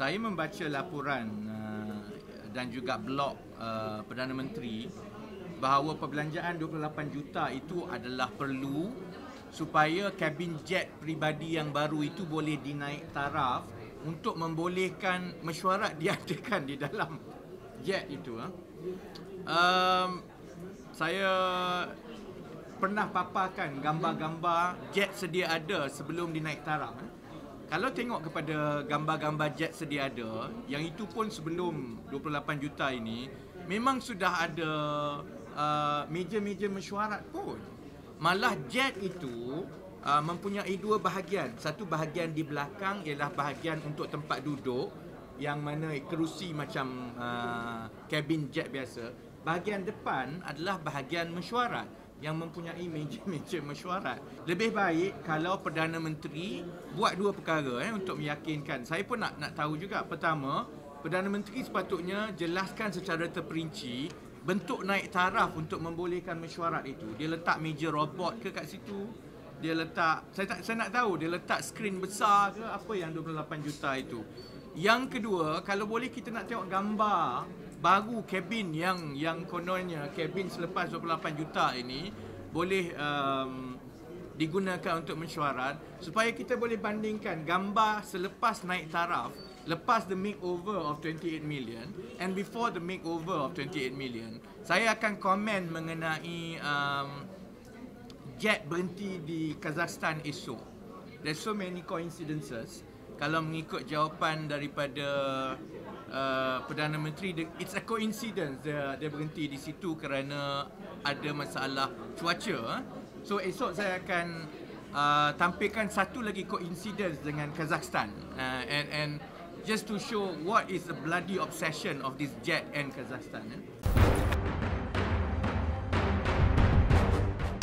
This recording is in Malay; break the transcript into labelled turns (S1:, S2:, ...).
S1: saya membaca laporan uh, dan juga blog uh, Perdana Menteri bahawa perbelanjaan 28 juta itu adalah perlu supaya kabin jet peribadi yang baru itu boleh dinaik taraf untuk membolehkan mesyuarat diadakan di dalam jet itu. ah. Um, saya pernah paparkan gambar-gambar jet sedia ada sebelum dinaik taraf. eh. Kalau tengok kepada gambar-gambar jet sedia ada, yang itu pun sebelum 28 juta ini, memang sudah ada uh, meja-meja mesyuarat pun. Malah jet itu uh, mempunyai dua bahagian. Satu bahagian di belakang ialah bahagian untuk tempat duduk yang mana kerusi macam uh, kabin jet biasa. Bahagian depan adalah bahagian mesyuarat yang mempunyai meja-meja mesyuarat. Lebih baik kalau Perdana Menteri buat dua perkara eh untuk meyakinkan. Saya pun nak nak tahu juga. Pertama, Perdana Menteri sepatutnya jelaskan secara terperinci bentuk naik taraf untuk membolehkan mesyuarat itu. Dia letak meja robot ke kat situ? Dia letak saya tak saya nak tahu dia letak skrin besar ke apa yang 28 juta itu. Yang kedua, kalau boleh kita nak tengok gambar baru kabin yang yang kononnya kabin selepas 28 juta ini boleh um, digunakan untuk mesyuarat supaya kita boleh bandingkan gambar selepas naik taraf lepas the makeover of 28 million and before the makeover of 28 million. Saya akan komen mengenai um, jet berhenti di Kazakhstan esok. There's so many coincidences kalau mengikut jawapan daripada uh, Perdana Menteri it's a coincidence dia, dia berhenti di situ kerana ada masalah cuaca eh. so esok saya akan uh, tampilkan satu lagi coincidence dengan Kazakhstan uh, and and just to show what is the bloody obsession of this jet and Kazakhstan eh.